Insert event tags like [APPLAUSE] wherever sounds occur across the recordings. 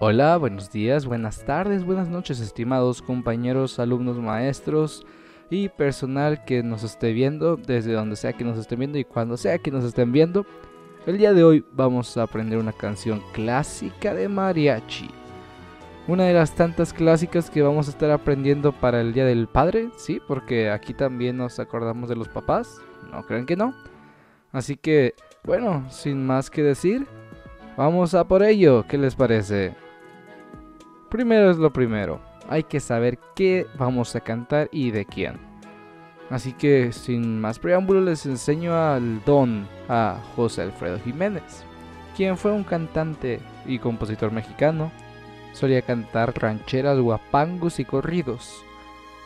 Hola, buenos días, buenas tardes, buenas noches, estimados compañeros, alumnos, maestros y personal que nos esté viendo, desde donde sea que nos estén viendo y cuando sea que nos estén viendo. El día de hoy vamos a aprender una canción clásica de mariachi. Una de las tantas clásicas que vamos a estar aprendiendo para el Día del Padre, ¿sí? Porque aquí también nos acordamos de los papás, ¿no creen que no? Así que, bueno, sin más que decir, vamos a por ello, ¿qué les parece? Primero es lo primero, hay que saber qué vamos a cantar y de quién. Así que, sin más preámbulo, les enseño al don, a José Alfredo Jiménez, quien fue un cantante y compositor mexicano solía cantar rancheras, guapangos y corridos.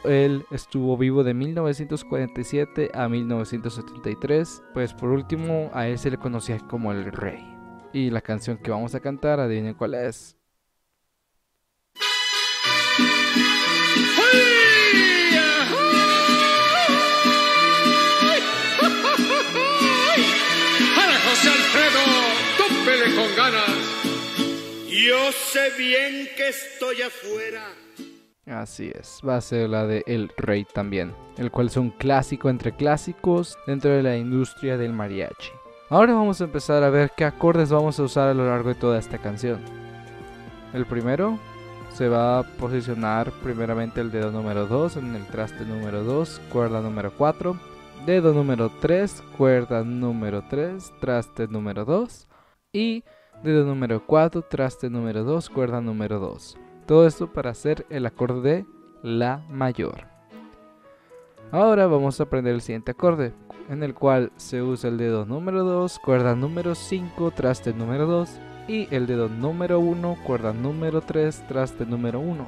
Él estuvo vivo de 1947 a 1973, pues por último a él se le conocía como el rey. Y la canción que vamos a cantar, adivinen cuál es. Para José Alfredo, tópele con ganas. Yo sé bien que estoy afuera. Así es, va a ser la de El Rey también, el cual es un clásico entre clásicos dentro de la industria del mariachi. Ahora vamos a empezar a ver qué acordes vamos a usar a lo largo de toda esta canción. El primero se va a posicionar primeramente el dedo número 2 en el traste número 2, cuerda número 4, dedo número 3, cuerda número 3, traste número 2 y dedo número 4, traste número 2, cuerda número 2. Todo esto para hacer el acorde de La mayor. Ahora vamos a aprender el siguiente acorde, en el cual se usa el dedo número 2, cuerda número 5, traste número 2 y el dedo número 1, cuerda número 3, traste número 1.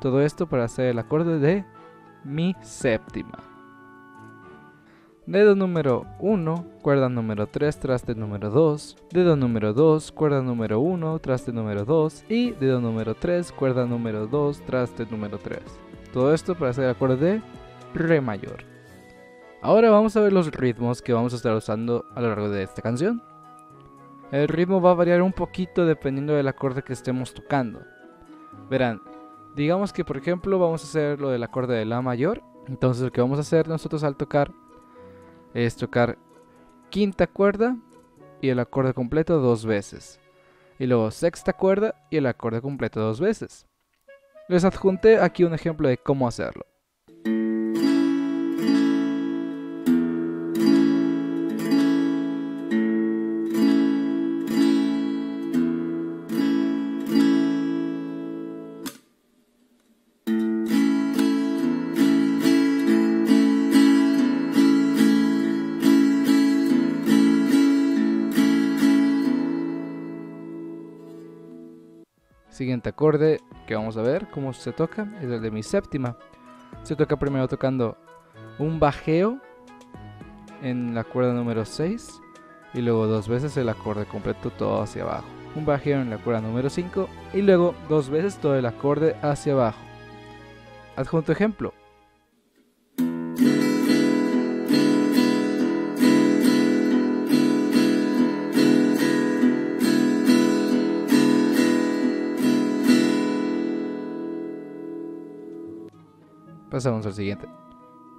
Todo esto para hacer el acorde de Mi séptima. Dedo número 1, cuerda número 3, traste número 2, dedo número 2, cuerda número 1, traste número 2 y dedo número 3, cuerda número 2, traste número 3. Todo esto para hacer el acorde de Re mayor. Ahora vamos a ver los ritmos que vamos a estar usando a lo largo de esta canción. El ritmo va a variar un poquito dependiendo del acorde que estemos tocando. Verán, digamos que por ejemplo vamos a hacer lo del acorde de La mayor. Entonces lo que vamos a hacer nosotros al tocar es tocar quinta cuerda y el acorde completo dos veces. Y luego sexta cuerda y el acorde completo dos veces. Les adjunté aquí un ejemplo de cómo hacerlo. Acorde que vamos a ver cómo se toca es el de mi séptima. Se toca primero tocando un bajeo en la cuerda número 6 y luego dos veces el acorde completo todo hacia abajo. Un bajeo en la cuerda número 5 y luego dos veces todo el acorde hacia abajo. Adjunto ejemplo. Pasamos al siguiente,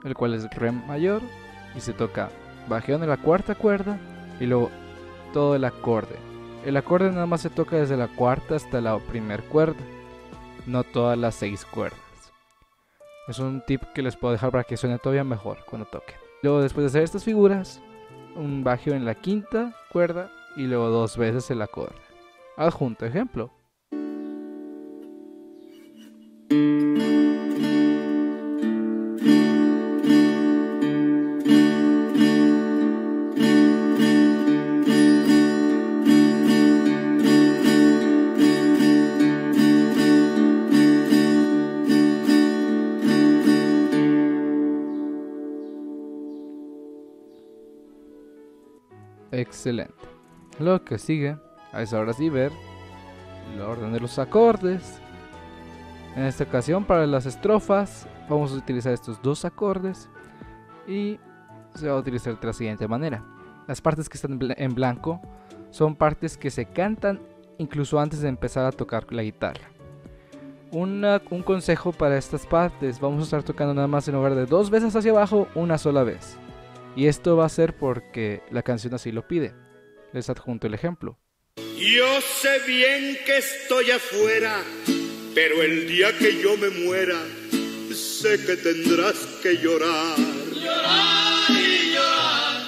el cual es Re mayor y se toca bajeo en la cuarta cuerda y luego todo el acorde. El acorde nada más se toca desde la cuarta hasta la primer cuerda, no todas las seis cuerdas. Es un tip que les puedo dejar para que suene todavía mejor cuando toquen. Luego después de hacer estas figuras, un bajeo en la quinta cuerda y luego dos veces el acorde. Adjunto ejemplo. Excelente. Lo que sigue es ahora sí ver el orden de los acordes. En esta ocasión para las estrofas vamos a utilizar estos dos acordes y se va a utilizar de la siguiente manera. Las partes que están en blanco son partes que se cantan incluso antes de empezar a tocar la guitarra. un consejo para estas partes, vamos a estar tocando nada más en lugar de dos veces hacia abajo, una sola vez. Y esto va a ser porque la canción así lo pide. Les adjunto el ejemplo. Yo sé bien que estoy afuera, pero el día que yo me muera, sé que tendrás que llorar. Llorar y llorar,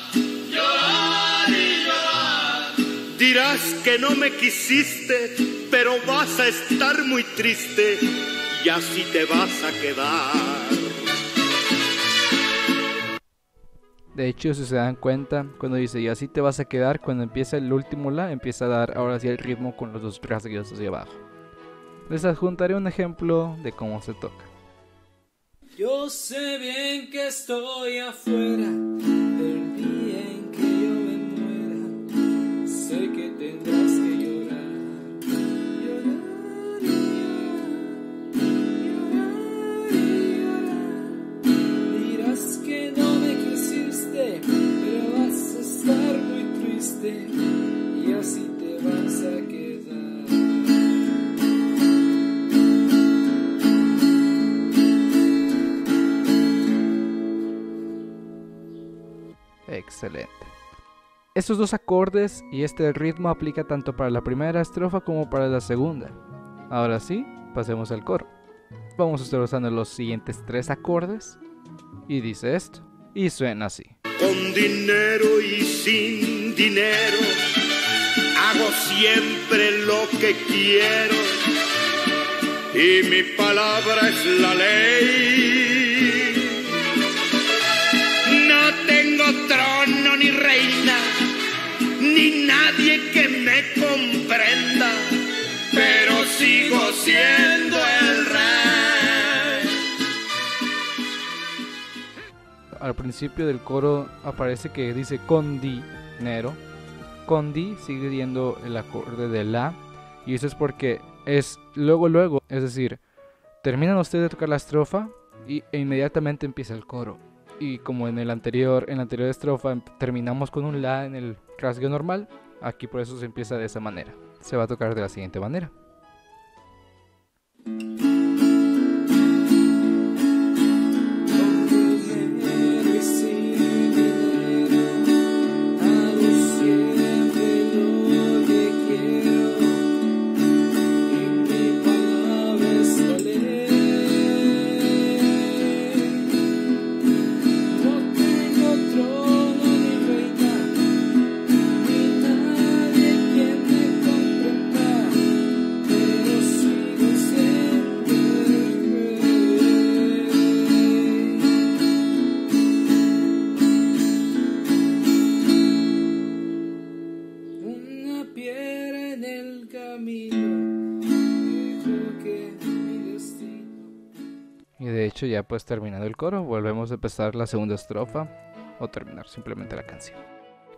llorar y llorar. Dirás que no me quisiste, pero vas a estar muy triste y así te vas a quedar. De hecho, si se dan cuenta, cuando dice y así te vas a quedar, cuando empieza el último la, empieza a dar ahora sí el ritmo con los dos rasguidos hacia abajo. Les adjuntaré un ejemplo de cómo se toca. Yo sé bien que estoy afuera, el día en que yo me muera, sé que tendrás Excelente. Estos dos acordes y este ritmo aplica tanto para la primera estrofa como para la segunda. Ahora sí, pasemos al coro. Vamos a estar usando los siguientes tres acordes y dice esto. Y suena así. Con dinero y sin dinero, hago siempre lo que quiero. Y mi palabra es la ley. Principio del coro aparece que dice con dinero. Con di sigue siendo el acorde de la. Y eso es porque es luego, luego. Es decir, terminan ustedes de tocar la estrofa y, e inmediatamente empieza el coro y como en el anterior en la anterior estrofa em, terminamos con un la en el rasgueo normal, aquí por eso se empieza de esa manera. Se va a tocar de la siguiente manera. Hecho ya pues terminado el coro, volvemos a empezar la segunda estrofa o terminar simplemente la canción.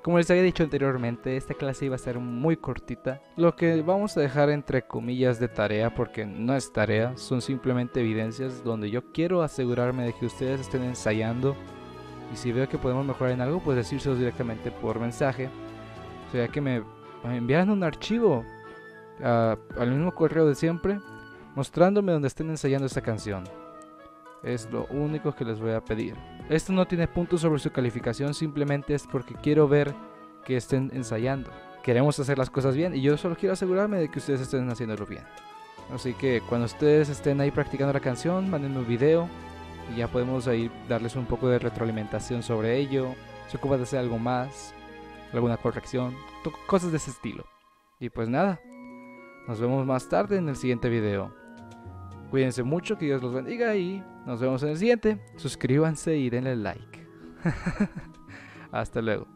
Como les había dicho anteriormente, esta clase iba a ser muy cortita, lo que vamos a dejar entre comillas de tarea porque no es tarea, son simplemente evidencias donde yo quiero asegurarme de que ustedes estén ensayando y si veo que podemos mejorar en algo, pues decírselos directamente por mensaje. O sea que me enviaran un archivo al mismo correo de siempre, mostrándome donde estén ensayando esta canción. Es lo único que les voy a pedir. Esto no tiene puntos sobre su calificación, simplemente es porque quiero ver que estén ensayando. Queremos hacer las cosas bien y yo solo quiero asegurarme de que ustedes estén haciéndolo bien. Así que cuando ustedes estén ahí practicando la canción, mándenme un video y ya podemos ahí darles un poco de retroalimentación sobre ello. Se ocupa de hacer algo más, alguna corrección, cosas de ese estilo. Y pues nada, nos vemos más tarde en el siguiente video. Cuídense mucho, que Dios los bendiga y nos vemos en el siguiente. Suscríbanse y denle like. [LAUGHS] Hasta luego.